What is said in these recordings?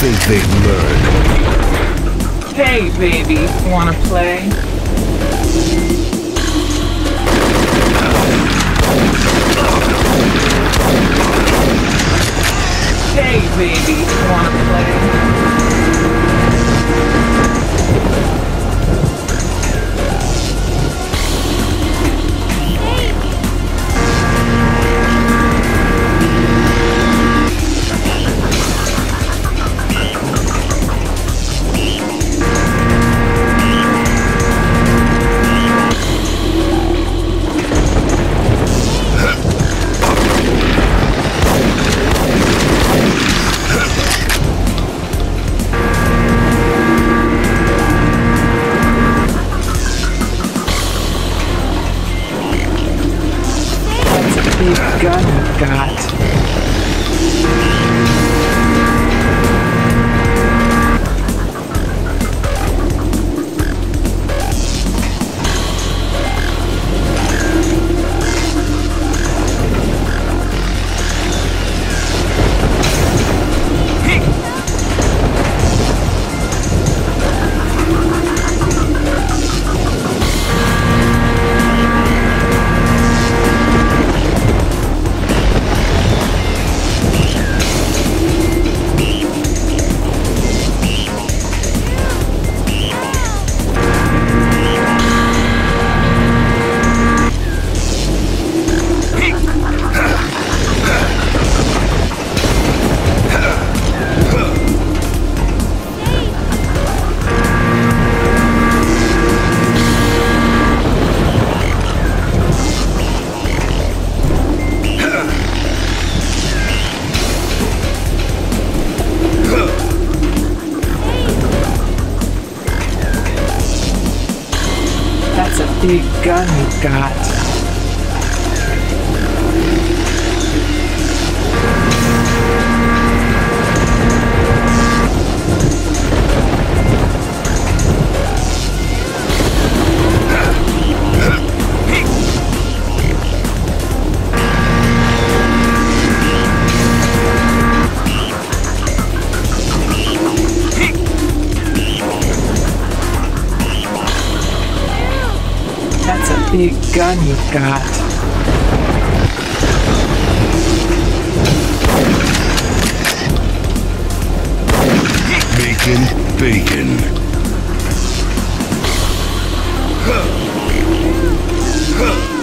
they've learned. Hey, baby, wanna play? Hey, baby, wanna play? Gun you got. Titanica. Bacon, bacon. Huh. Huh.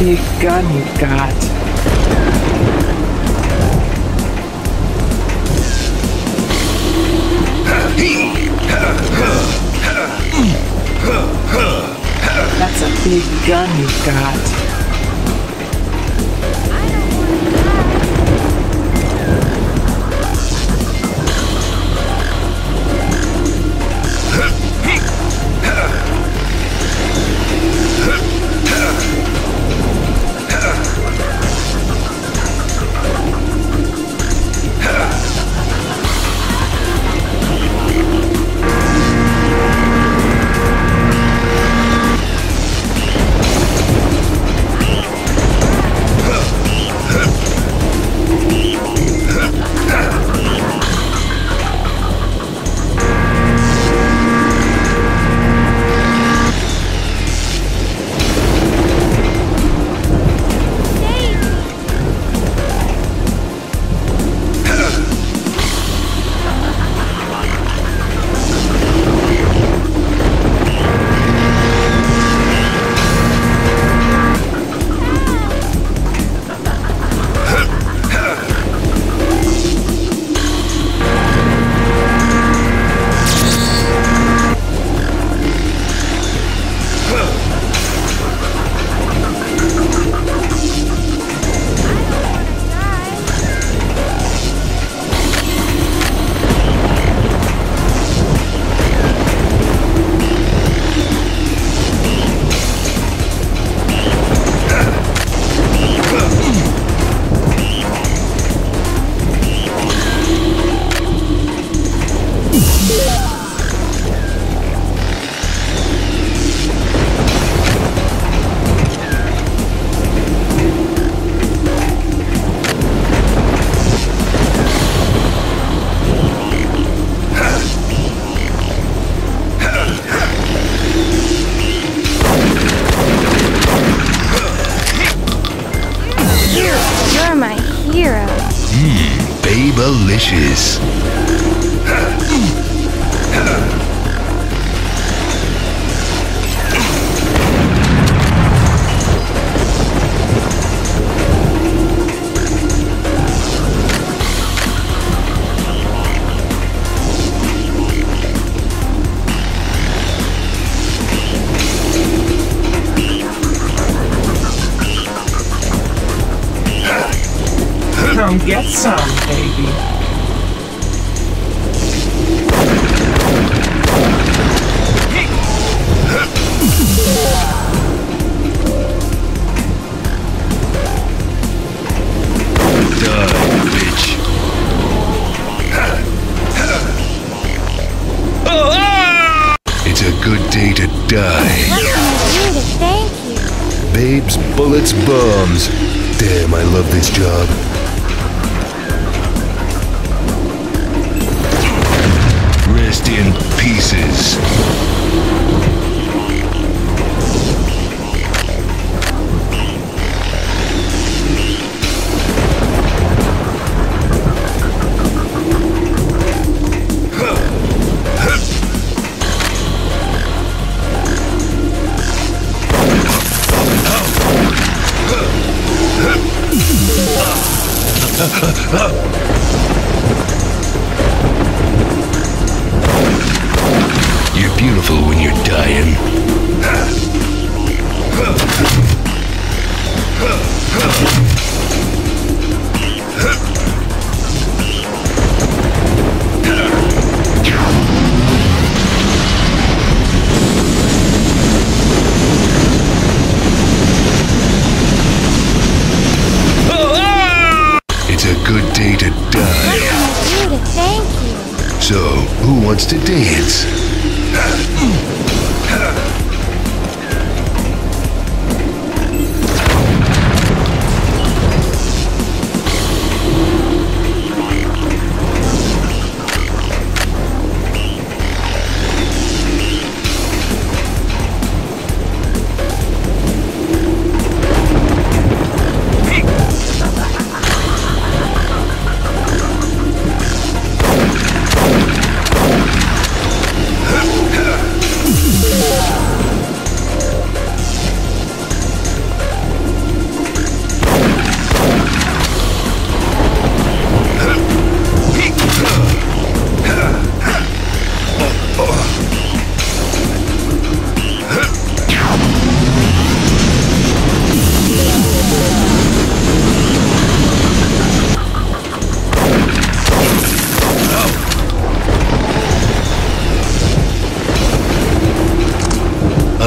Big gun you got. That's a big gun you got. Babelicious. Come get some, baby. Die. What can I do to thank you? Babes, bullets, bombs. Damn, I love this job. Rest in pieces.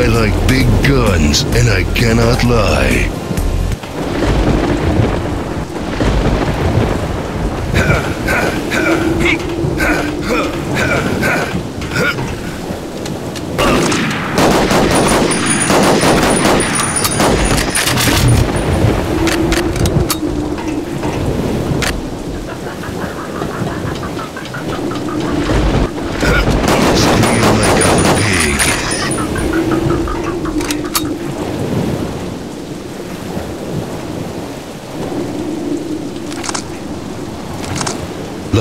I like big guns, and I cannot lie.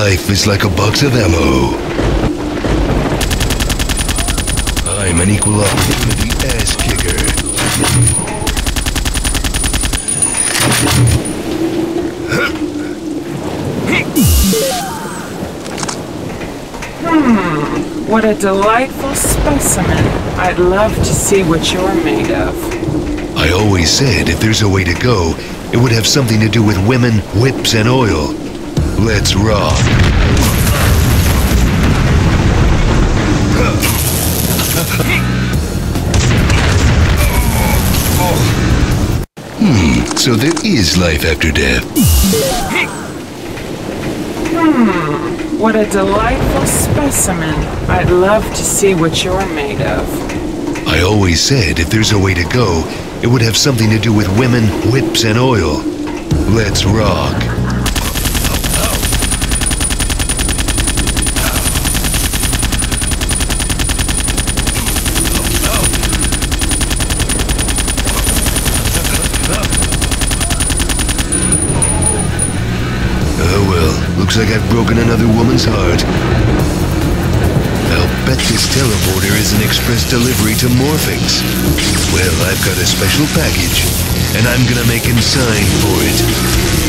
Life is like a box of ammo. I'm an equal opportunity ass kicker. Hmm, What a delightful specimen. I'd love to see what you're made of. I always said if there's a way to go, it would have something to do with women, whips, and oil. Let's rock. Hmm, so there is life after death. What a delightful specimen. I'd love to see what you're made of. I always said if there's a way to go, it would have something to do with women, whips, and oil. Let's rock. Oh well, looks like I've broken another woman's heart. I'll bet this teleporter is an express delivery to Morphix. Well, I've got a special package, and I'm gonna make him sign for it.